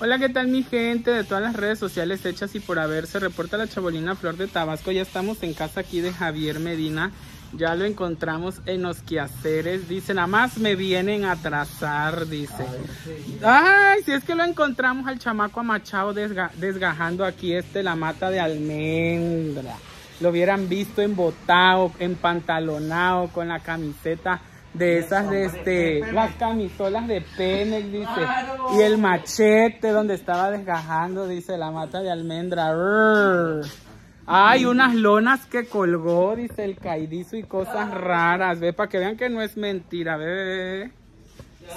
Hola, ¿qué tal mi gente de todas las redes sociales hechas y por haber? Se reporta la chabolina Flor de Tabasco. Ya estamos en casa aquí de Javier Medina. Ya lo encontramos en los quehaceres. Dice, nada más me vienen a trazar, dice. Ay, si es que lo encontramos al chamaco amachado desga desgajando aquí este la mata de almendra. Lo hubieran visto embotado, empantalonado, con la camiseta de esas de este, las camisolas de Penex, dice, y el machete donde estaba desgajando, dice, la mata de almendra. Hay unas lonas que colgó, dice el caidizo y cosas raras, ve, para que vean que no es mentira, ve,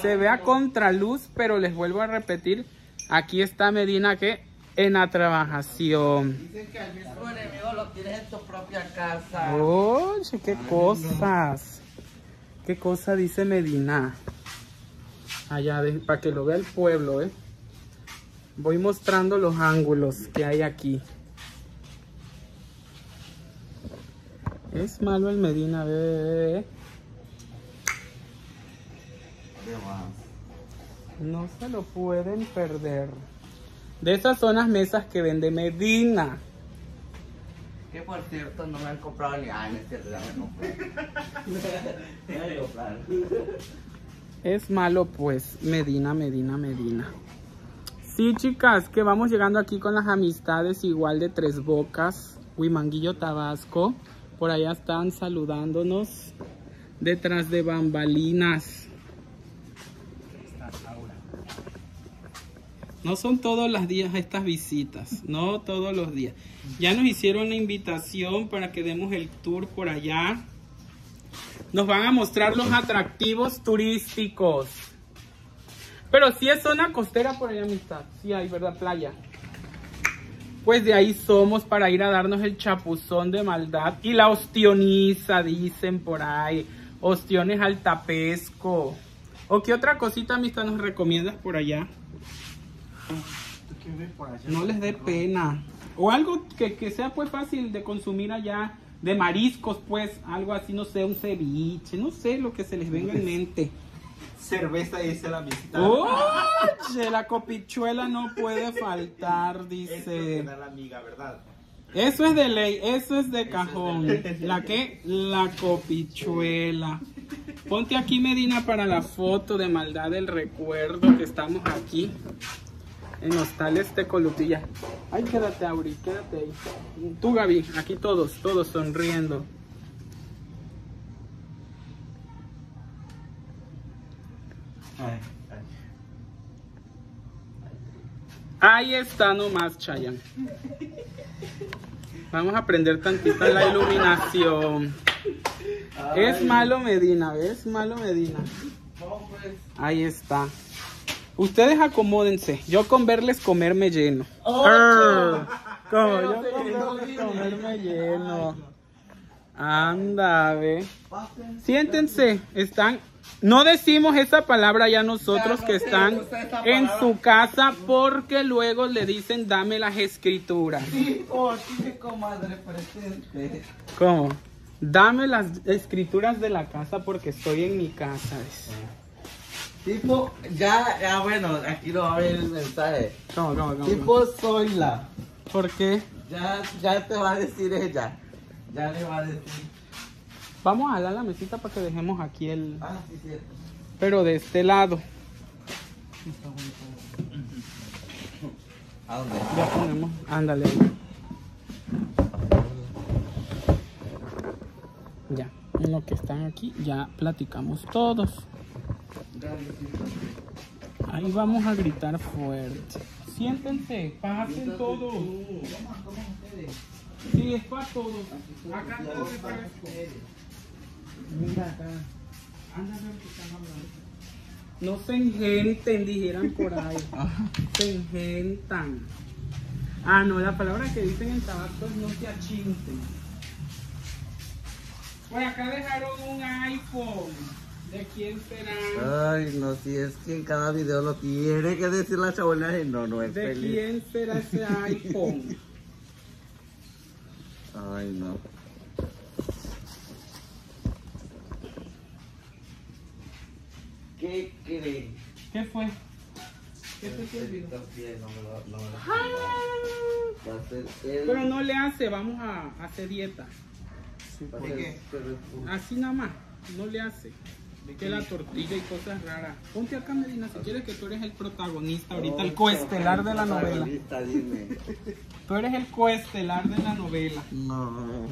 Se ve a contraluz, pero les vuelvo a repetir, aquí está Medina que en la trabajación. Dicen que al mismo enemigo lo tienes en tu propia casa. Oye, qué cosas. ¿Qué cosa dice Medina? Allá, para que lo vea el pueblo, ¿eh? Voy mostrando los ángulos que hay aquí. Es malo el Medina, bebé. No se lo pueden perder. De esas son las mesas que vende Medina. Que por cierto no me han comprado ni ah, este no Es malo pues, Medina, Medina, Medina. Sí, chicas, que vamos llegando aquí con las amistades igual de Tres Bocas, Huimanguillo, Tabasco. Por allá están saludándonos detrás de bambalinas. No son todos los días estas visitas, no todos los días. Ya nos hicieron la invitación para que demos el tour por allá. Nos van a mostrar los atractivos turísticos. Pero si es zona costera por allá, amistad. Sí hay, ¿verdad? Playa. Pues de ahí somos para ir a darnos el chapuzón de maldad. Y la ostioniza, dicen por ahí. Ostiones altapesco. ¿O qué otra cosita, amistad, nos recomiendas por allá? No les dé pena. O algo que, sea pues fácil de consumir allá. De mariscos, pues, algo así, no sé, un ceviche, no sé lo que se les venga en mente. Cerveza dice la visita. Oye, la copichuela no puede faltar, dice. la amiga, ¿verdad? Eso es de ley, eso es de cajón. ¿La qué? La copichuela. Ponte aquí, Medina, para la foto de maldad del recuerdo que estamos aquí en Hostales de Colutilla. Ay, quédate, Auri, quédate ahí. Tú, Gaby, aquí todos, todos sonriendo. Ahí está nomás, Chayan. Vamos a prender tantito la iluminación. Es malo Medina, ¿ves? Malo Medina. Ahí está. Ustedes acomódense. Yo con verles comer me lleno. como yo con verles comer me lleno. Anda, ve. Siéntense. Están. No decimos esa palabra ya nosotros que están en su casa porque luego le dicen dame las escrituras. ¿Cómo? Dame las escrituras de la casa porque estoy en mi casa. Tipo, ya, ya bueno, aquí no va a ver el mensaje. ¿Cómo, cómo, cómo? Tipo, soy la. ¿Por qué? Ya, ya te va a decir ella. Ya le va a decir. Vamos a dar la mesita para que dejemos aquí el... Ah, sí, cierto. Pero de este lado. ¿A dónde? Ya ponemos, ándale. Ya, en lo que están aquí, ya platicamos todos. Ahí vamos a gritar fuerte. Siéntense, pasen todos. Sí, es para todos. Acá Mira acá. Anda a ver qué están hablando. No se engenten, dijeran por ahí. Se engentan. Ah, no, la palabra que dicen en tabaco es no se achinten. Por acá dejaron un iPhone. ¿De quién será? Ay, no, si es que en cada video lo tiene que decir la chabola y no, no es ¿De quién será ese iPhone? Ay, no. ¿Qué cree? ¿Qué fue? ¿Qué te te olvidó? No no me lo- Ah, a Pero no le hace, vamos a hacer dieta. a ¿De ser qué? Así nada más, no le hace. Que la tortilla y cosas raras. Ponte acá, Medina, si quieres que tú eres el protagonista ahorita, el coestelar de la novela. Dime. Tú eres el coestelar de la novela. No.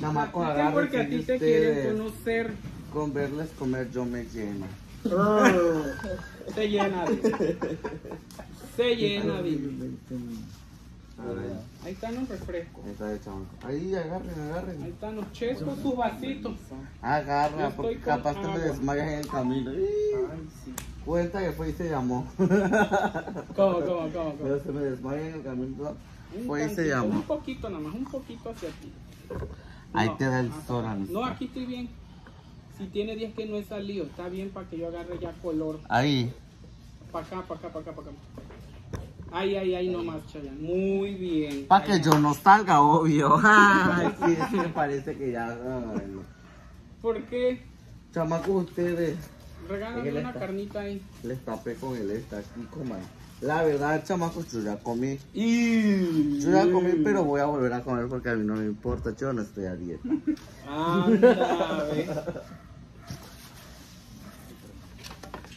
Chamaco, Así que agarre porque a ti te quieren conocer, Con verles comer yo me lleno. se llena de. Se llena de. Ahí están los refrescos. ahí está el chamaco. Ahí, agarren, Ahí agarren. están los chescos, sus vasitos. Agarra, porque capaz te me desmayas en el camino. Ay, sí. Cuenta que fue y se llamó. ¿Cómo, cómo, cómo? Pero se me desmaya en el camino. Un Fue y se tantito, llamó. Un poquito nada más, un poquito hacia ti. Ahí No, te da el sol. No, aquí estoy bien. Si tiene 10 que no he salido, está bien para que yo agarre ya color. Ahí. Para acá, para acá, para acá, para acá. Ay, ay, ay, no más, Chayanne. Muy bien. Para que yo no salga, obvio. Ay, sí, sí me parece que ya. ay, no. ¿Por qué? Chamacos, ustedes. Regálame una está- carnita ahí. Les tapé con el esta aquí, coman. La verdad, chamacos, yo ya comí. Y... Yo ya comí, pero voy a volver a comer porque a mí no me importa. Yo no estoy a dieta. Anda, ve.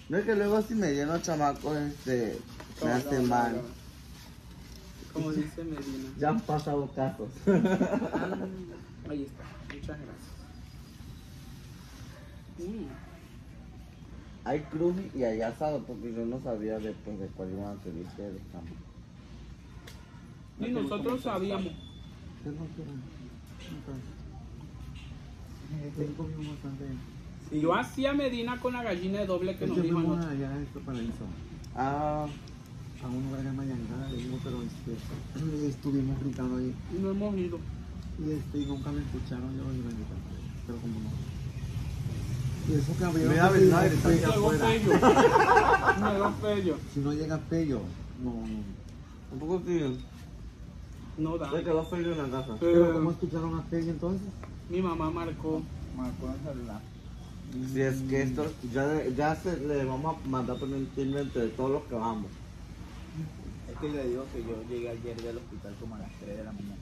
No es que luego si me lleno, chamacos, este. Me No, hace no, no, mal. no. Como dice Medina. Ya han pasado casos. Ah, ahí está. Muchas gracias. Mm. hay cruz y hay asado porque yo no sabía después de cuál iban a ser ustedes. Y nosotros sabíamos. Y yo hacía Medina con la gallina de doble que nos dijo anoche. Ah, a un lugar que se llama Yangara, le digo, pero este, estuvimos gritando ahí Y no hemos ido. y este, y nunca me escucharon, yo iba a gritar, pero como no. Y eso que había Mira, verdad, allá afuera. Pello. Pello. Si no llega Pello, no, no. un poco tío. No da. Se quedó feo en la casa. Pero ¿cómo escucharon a Pello entonces? mi mamá marcó. Marcó el celular. Si es que esto, ya, ya se, le vamos a mandar timbre entre todos los que vamos. Que le digo que yo llegué ayer del hospital como a las 3 de la mañana.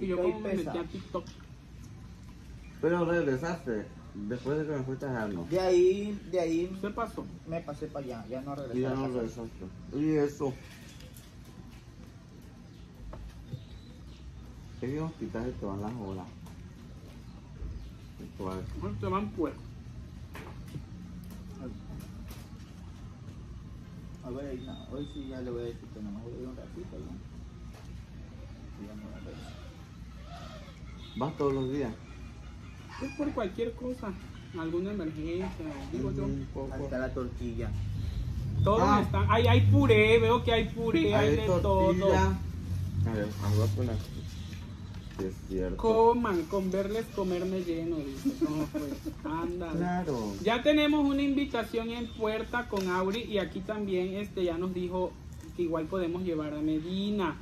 Y yo como me metí a TikTok. Pero regresaste después de que me fuiste a dejarnos. De ahí, de ahí ¿Qué pasó? me pasé para allá, ya no regresé. Y ya no regresaste. Y eso. En hospitales te van las. Bueno, Te van pues. A ver, ahí no, hoy sí ya le voy a decir que no me voy a ir un ratito. ¿no? Vas todos los días. Es por cualquier cosa. Alguna emergencia. Digo yo. Un poco. Ahí está la tortilla. Todos Ah. están. Ay, hay puré. Veo que hay puré. Hay, Hay de tortilla. todo. A ver, vamos a poner. Sí, es cierto. Coman. Con verles comerme lleno. Dice. ¿Cómo fue? Claro. Ya tenemos una invitación en puerta con Auri y aquí también este ya nos dijo que igual podemos llevar a Medina.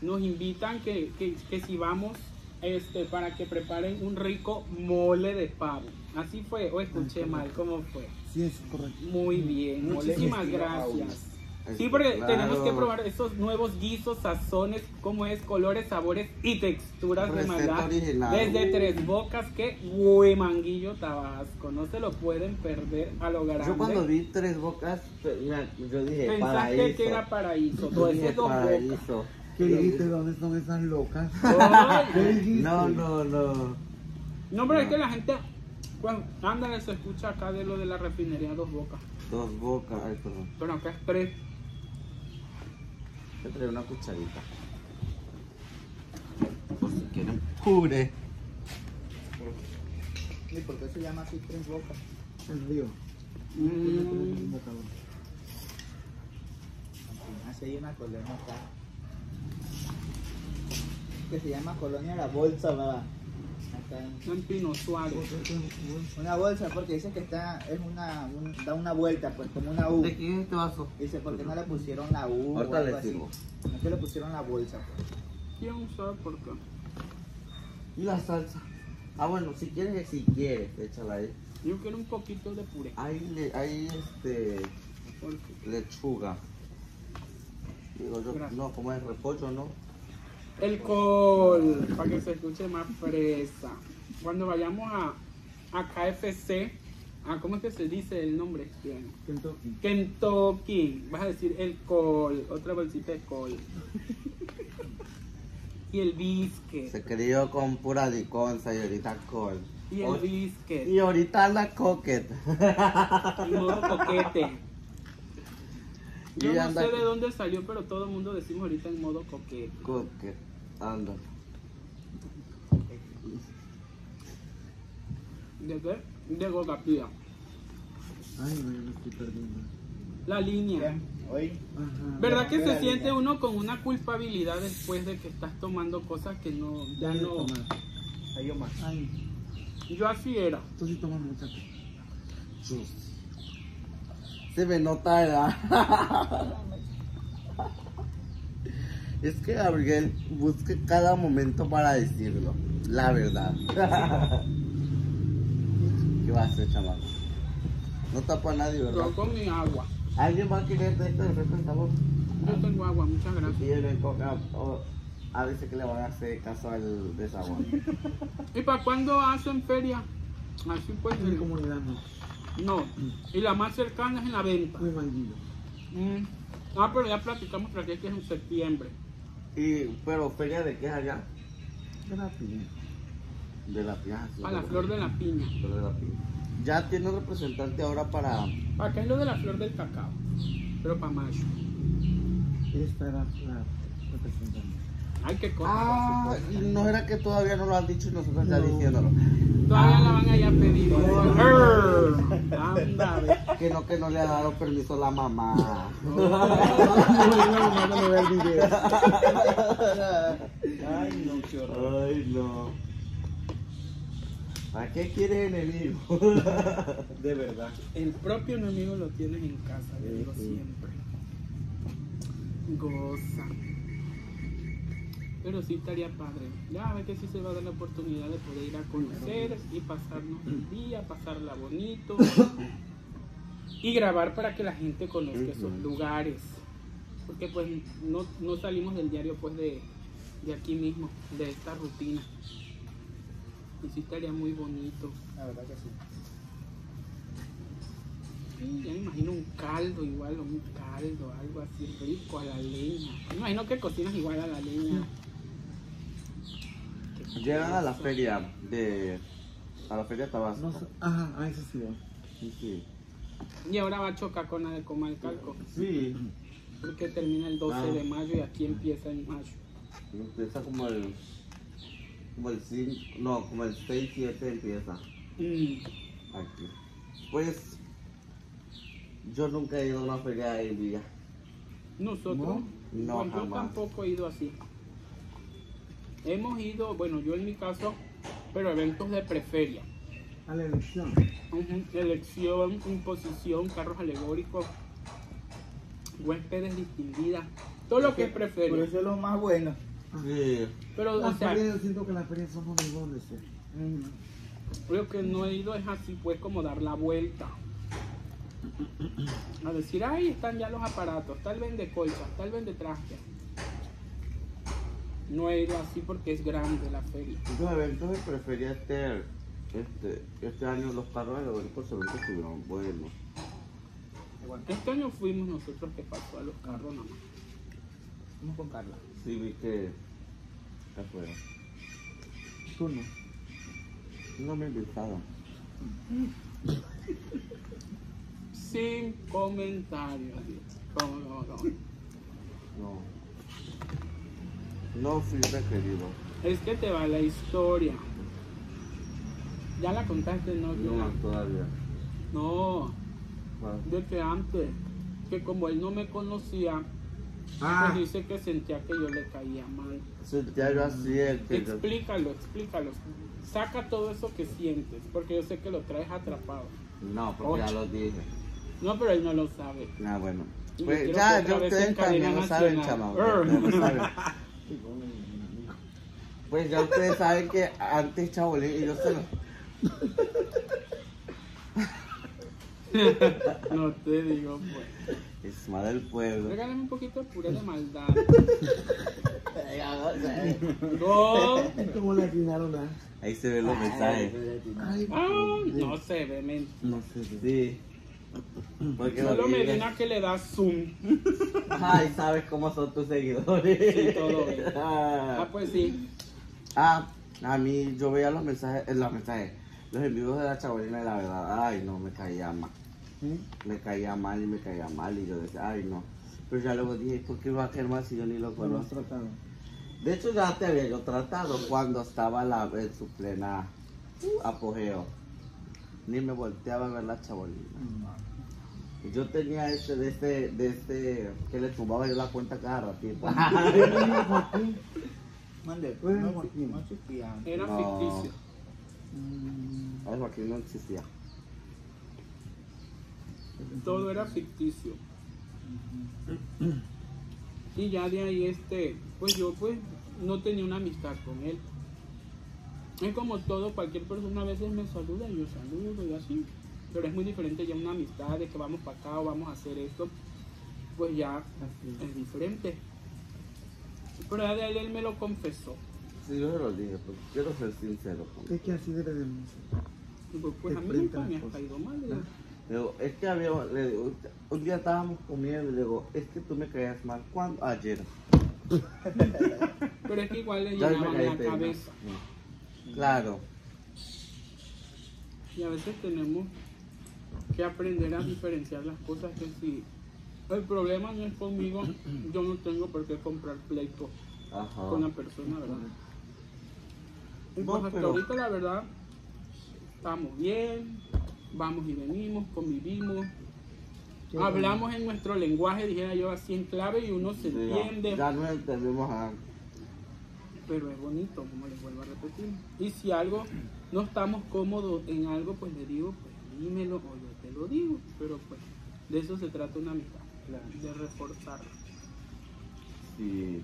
Nos invitan que, que, que si vamos este para que preparen un rico mole de pavo. Así fue, o escuché mal, ¿cómo fue? Sí, es correcto. Muy bien, muchísimas gracias. Sí, porque Claro. tenemos que probar esos nuevos guisos, sazones, como es, colores, sabores y texturas de maldad. original. Desde Tres Bocas, que Huemanguillo, Tabasco. No se lo pueden perder a lo grande. Yo cuando vi tres bocas, yo dije Pensaste paraíso. que era paraíso. Todo ese dos bocas. paraíso. ¿Qué dijiste? ¿Dónde son esas locas? No, no, no. No, pero es que la gente. Bueno, ándale, se escucha acá de lo de la refinería Dos Bocas. Dos bocas. Ay, perdón. Pero acá es tres. Voy a traer una cucharita. Por si quieren puré. ¿Y por qué se llama así tres bocas? El río. Mm, Así hay una colonia acá. Que se llama Colonia La Bolsa, ¿verdad? Acá en- en Pino Suárez. Una bolsa porque dice que está, es una, un- da una vuelta, pues como una U. ¿De quién es este vaso? Dice, ¿por qué no le pusieron la U? o Ahorita algo le así? sirvo. No es que le pusieron la bolsa. pues. ¿Quién sabe por qué? Y la salsa. Ah, bueno, si quieres, si quieres, échala ahí. Yo quiero un poquito de puré. Ahí, le, ahí este. Porque lechuga. Digo yo, Gracias. no, como es repollo, ¿no? El col, para que se escuche más fresa. Cuando vayamos a, a KFC, a, ¿cómo es que se dice el nombre? Bien. Kentucky. Kentucky, vas a decir el col, otra bolsita de col. y el biscuit. Se crió con pura liconza y ahorita col. Y el biscuit. y ahorita la coquet. Y modo coquete. Yo Y no anda sé de dónde salió, pero todo el mundo decimos ahorita en modo coquete. Coquet. Anda. ¿De qué? De Gogapía. Ay, no, yo me estoy perdiendo. La línea. Hoy, Ajá. ¿Verdad que se siente uno con una culpabilidad después de que estás tomando cosas que no, ya no? tomar. hay yo más. Ay, Yo así era. tú sí tomas mucha. Se me nota ¿verdad? Es que Gabriel busca cada momento para decirlo. La verdad. ¿Qué va a hacer, chamaco? No tapa a nadie, ¿verdad? Yo con mi agua. ¿Alguien va a querer de esto de refresco, sabor? Yo tengo agua, muchas gracias. Y él en coca, o a veces que le van a hacer caso al desagüe. ¿Y para cuándo hacen feria? Así pues. En comunidad no. No. Y la más cercana es en la venta. Muy. Mm. Ah, pero ya platicamos para que es en septiembre. Y, pero feria de qué es allá? Gratis. De la piña. sí, A la de flor de la piña. flor de la piña. Ya tiene un representante ahora para. Acá es lo de la flor del cacao. Pero para mayo. Esta era la representante. Ay, qué cosa. Ah, y no era que todavía no lo han dicho y nosotros ya No. diciéndolo. Todavía la van a ir a pedir. Arr. Anda, ve. Que no, que no le ha dado permiso la mamá. No, no, no, no vea el video. Ay, no, qué horror. Ay, no. ¿Para qué quieres enemigo? De verdad. El propio enemigo lo tienes en casa, yo digo siempre. Goza. Pero sí estaría padre. Ya a ver que sí se va a dar la oportunidad de poder ir a conocer y pasarnos el día, pasarla bonito. Y grabar para que la gente conozca esos lugares. Porque pues no, no salimos del diario pues de, de aquí mismo, de esta rutina. Y sí estaría muy bonito. La verdad que sí. Sí, ya me imagino un caldo igual, o un caldo, algo así rico a la leña. Me imagino que cocinas igual a la leña. Qué Llegan a la feria de. A la feria de Tabasco. No sé. Ajá, a eso sí. Sí, sí. Y ahora va a chocar con la de Comalcalco, Sí. porque termina el 12 Ah. de mayo y aquí empieza en mayo. Empieza como el. Como el 5. No, como el 6, 7 empieza. Mm, Aquí. Pues. Yo nunca he ido a una feria en Villa. Nosotros, No, no, bueno, yo jamás. tampoco he ido así. Hemos ido, bueno, yo en mi caso, pero eventos de preferia. A la elección. Elección, imposición, carros alegóricos, huéspedes distinguidas, todo lo que es Por preferia. eso es lo más bueno. Sí. Pero, o sea, yo siento que las ferias son muy eh. lo que no he ido es así, pues, como dar la vuelta. A decir, ahí están ya los aparatos, tal vende colchas, tal vende trajes. No he ido así porque es grande la feria. Los eventos de prefería este, este, este año los carros se ven que estuvieron buenos. Este año fuimos nosotros que pasó a los carros nomás. Vamos con Carla. Sí vi que que afuera. Tú no. No me invitaron. Sin comentarios. ¿Cómo, cómo, cómo? No. No fui requerido. Es que te va la historia. Ya la contaste, no, No, no. todavía. No, Bueno, de que antes, que como él no me conocía, Ah, pues dice que sentía que yo le caía mal. Sentía yo así el que yo- Explícalo, explícalo. Saca todo eso que sientes, porque yo sé que lo traes atrapado. No, porque ya lo dije. No, pero él no lo sabe. Ah, bueno. Pues ya, vez ustedes también lo saben. Err. ustedes lo saben. Pues ya ustedes saben que antes Chabolín y yo se lo... No te digo, pues. Es más del pueblo. Regálame un poquito de puré de maldad. No. ¿Cómo le atinaron a? Ahí se ven los mensajes. Ay, Ah, no se ve, men. no sé. sí. Sí. Porque Solo lo me. Medina que le da zoom. Ay, sabes cómo son tus seguidores. Sí, todo bien. Ah, pues sí. Ah, a mí yo veía los mensajes, eh, los mensajes, los envíos de la chabolina y la verdad, ay, no, me caía mal. ¿Mm? Me caía mal y me caía mal y yo decía, ay, no. Pero ya luego dije, ¿por qué va a querer mal si yo ni lo ¿Cómo lo has conozco? tratado? De hecho, ya te había yo tratado cuando estaba la, en su plena apogeo. Ni me volteaba a ver la chabolina. Y Yo tenía este, de este, de este, que le tumbaba yo la cuenta cada ratito. Mande, Bueno, no, no existía. Era No. ficticio. Mm, Algo aquí no existía. Todo era ficticio. Y ya de ahí, este, pues yo pues no tenía una amistad con él. Es como todo, cualquier persona a veces me saluda y yo saludo y así. Pero es muy diferente ya una amistad de que vamos para acá o vamos a hacer esto. Pues ya así. es diferente. Pero ya de ahí él me lo confesó. Sí, yo se lo dije, porque quiero ser sincero con él. Es que así debe de pues, pues a mí nunca me ha caído mal. le ¿no? digo. Le digo, es que había, le digo, un día estábamos comiendo y le digo, es que tú me caías mal. ¿Cuándo? Ayer. Pero es que igual le llenaban la cabeza. Mm. Claro. Y a veces tenemos que aprender a diferenciar las cosas que si el problema no es conmigo, yo no tengo por qué comprar pleito Ajá. con la persona, ¿verdad? Y pues hasta pero- ahorita la verdad estamos bien, vamos y venimos, convivimos, Qué hablamos en nuestro lenguaje, dijera yo así en clave y uno se ya- entiende, Ya no entendemos a... pero es bonito, como les vuelvo a repetir. Y si algo no estamos cómodos en algo, pues le digo, pues dímelo o yo te lo digo, pero pues de eso se trata una amistad, de reforzar. Sí.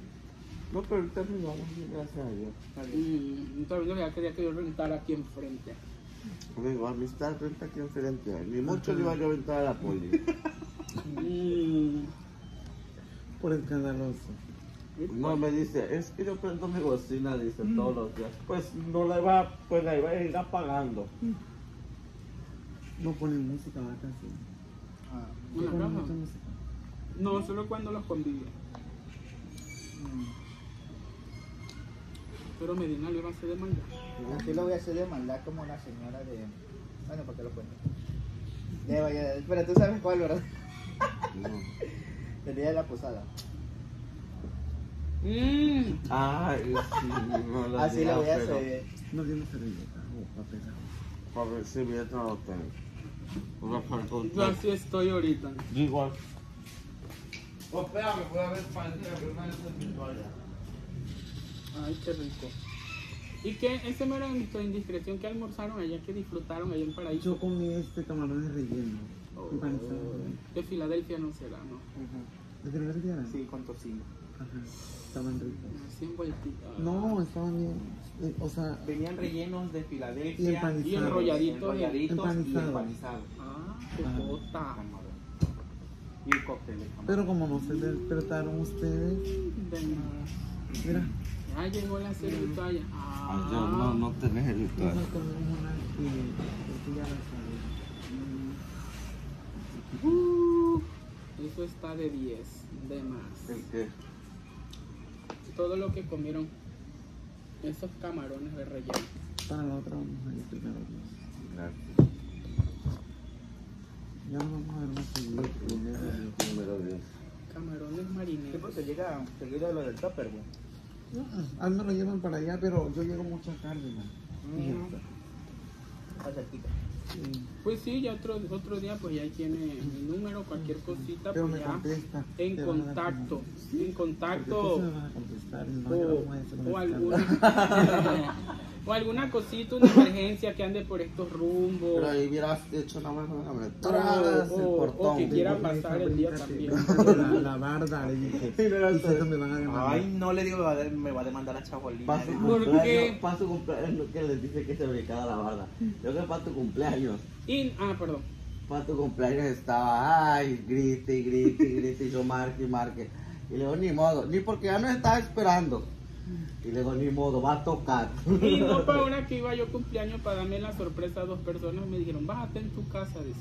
No, pero ahorita nos vamos gracias a Dios. Mm, Entonces ya quería que yo rentara aquí enfrente. Le digo, amistad, vente aquí enfrente. Ni mucho le iba yo a aventar a la poli. Mm, Por escandaloso. No, me dice, es que yo prendo mi bocina, dice, todos los días. Pues no la iba, pues la iba a ir apagando. No ponen música, va casi. Ah, Una Ponen caja. No, solo cuando los convive. Pero Medina lo iba a hacer de maldad. Así lo voy a hacer de maldad como la señora de. Bueno, para que lo. Ya, vaya, pero tú sabes cuál, ¿verdad? No. El día de la posada. Mm, Ay, sí, no lo Así lo voy a hacer. No tiene servilleta o papel. Para ver si bien no lo tengo. Yo así estoy ahorita. Yo igual. Oh, espérame, voy a ver para una de esas virtuales. Ay, qué rico. ¿Y qué? Ese no era nuestra indiscreción que almorzaron allá, que disfrutaron allá en Paraíso. Yo comí este camarones rellenos. Oh, Empanizado. de Filadelfia no será, ¿no? ¿De Filadelfia eran? Sí, con tocino. Ajá. Estaban ricos. Así envueltita. No, estaban bien. Eh, O sea, Venían rellenos de y Filadelfia. empanizados. Y enrolladitos. enrolladitos y Empanizados. Ah, qué bota. Y el cóctel de camarón. Pero como no se despertaron ustedes, De más. mira, Ya llegó la cerveza. Ah, Ah, yo no, no tenés el nosotros ritual. comemos una que de sabor. Uh, eso está de 10, de más. ¿El qué? Todo lo que comieron esos camarones de relleno. Para la otra vamos a ir primero. Gracias. Ya no vamos a ver más seguido. Número 10. Camarones Sí, marineros. porque llega seguido lo del topper, güey. Ah, A mí me lo llevan para allá, pero yo llevo mucha. Mm. Está cerquita. Sí. Pues sí, ya otro, otro día pues ya tiene mi número, cualquier cosita, pues ya en contacto, en contacto no, o, no o alguna o alguna cosita, una emergencia que ande por estos rumbos. Pero ahí hubieras hecho nada más Tras el o- o portón. que quiera pasar el día también. La, la barda, le dije. Y si eso me van a demandar. Ay, no le digo, me va a- me va a demandar a Chabolina. Su ¿Por cumpleaños, qué? para su cumpleaños, no que les dice que se brincaba la barda. Yo que para tu cumpleaños. Y, ah, perdón. para tu cumpleaños estaba, ay, grite, y grite, y grite, y yo marque, y marque. Y le digo, ni modo, ni porque ya me estaba esperando. Y le digo, ni modo, va a tocar. Y no para ahora que iba yo cumpleaños para darme la sorpresa a dos personas, me dijeron, vas a estar en tu casa, dice.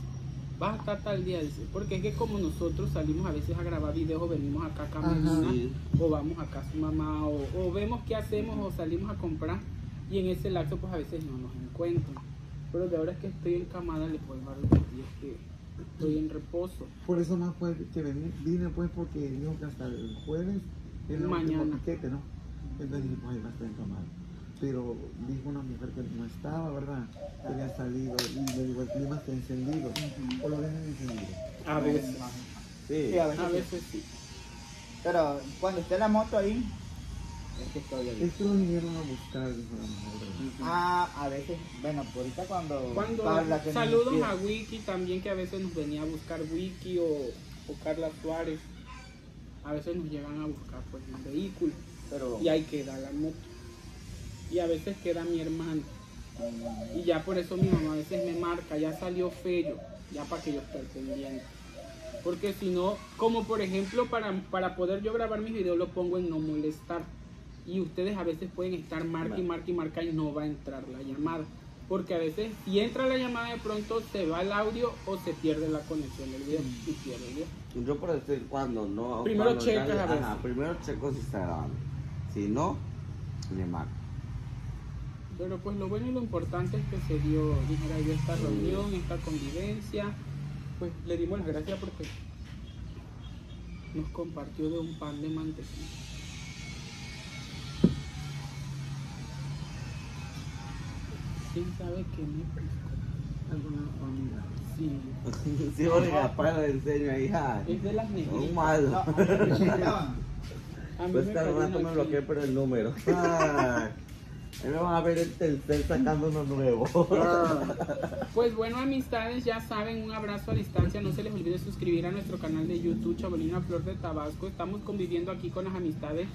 Vas a estar tal día, dice. Porque es que como nosotros salimos a veces a grabar videos o venimos acá a Camerina, Sí. o vamos acá a su mamá, o, o vemos qué hacemos, o salimos a comprar, y en ese lapso pues a veces no nos encuentran. Pero de ahora es que estoy encamada, les puedo dar los días que estoy en reposo. Por eso más fue que vine, vine pues porque dijo que hasta el jueves el Mañana. ¿no? Entonces dije, pues ahí va a estar encamado. Pero dijo una mujer que no estaba, ¿verdad? Que había salido y le digo, el clima está encendido. O lo dejan encendido. A veces. Sí. Sí, a veces. A sí. veces sí. Pero cuando esté la moto ahí, es que estoy ahí. Es que lo vinieron a buscar, dijo la mujer. ¿verdad? Ah, a veces, bueno, por ahorita cuando, Cuando Carla que saludos a Wiki también que a veces nos venía a buscar Wiki o, o Carla Suárez. A veces nos llegan a buscar pues un vehículo pero y ahí queda la moto. Y a veces queda mi hermano. Y ya por eso mi mamá a veces me marca, ya salió Fello, ya para que yo esté pendiente. Porque si no, como por ejemplo, para, para poder yo grabar mis videos lo pongo en no molestar. Y ustedes a veces pueden estar marca y marca y marca y no va a entrar la llamada. Porque a veces si entra la llamada de pronto se va el audio o se pierde la conexión del video y pierde el video. Yo por decir cuando no. Primero cuando checas a ver Ajá, primero checo si está grabando. Si no, le marco. Pero pues lo bueno y lo importante es que se dio, dijera yo, esta reunión, esta convivencia. Pues le dimos las gracias porque nos compartió de un pan de mantequilla. ¿Quién sabe qué me pisco? Alguna amiga. Sí, Sí, porque capaz le enseño ahí, es de las Un negritas. malo. No, Pues cada rato me bloqueé por el número. Ahí me van a ver el tercer sacando uno nuevo. Pues bueno, amistades, ya saben, un abrazo a distancia. No se les olvide suscribir a nuestro canal de YouTube, Chabolina Flor de Tabasco. Estamos conviviendo aquí con las amistades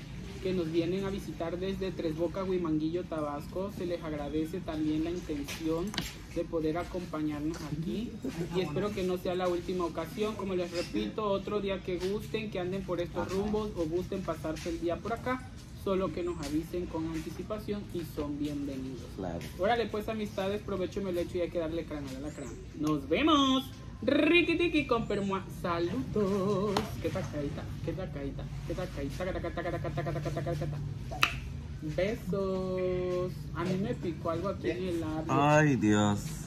que nos vienen a visitar desde Tres Bocas, Huimanguillo, Tabasco. Se les agradece también la intención de poder acompañarnos aquí. Y espero que no sea la última ocasión. Como les repito, otro día que gusten, que anden por estos rumbos o gusten pasarse el día por acá. Solo que nos avisen con anticipación y son bienvenidos. Claro. Órale, pues amistades, provecho me lo hecho y hay que darle crán a la crán. ¡Nos vemos! Ricky Tiki con permua. Saludos. ¿Qué tacadita? ¿Qué tacadita? ¿Qué tacadita? Taca, taca, taca, taca, taca, taca, taca, taca. Besos. A mí me picó algo aquí en el labio. Ay, Dios.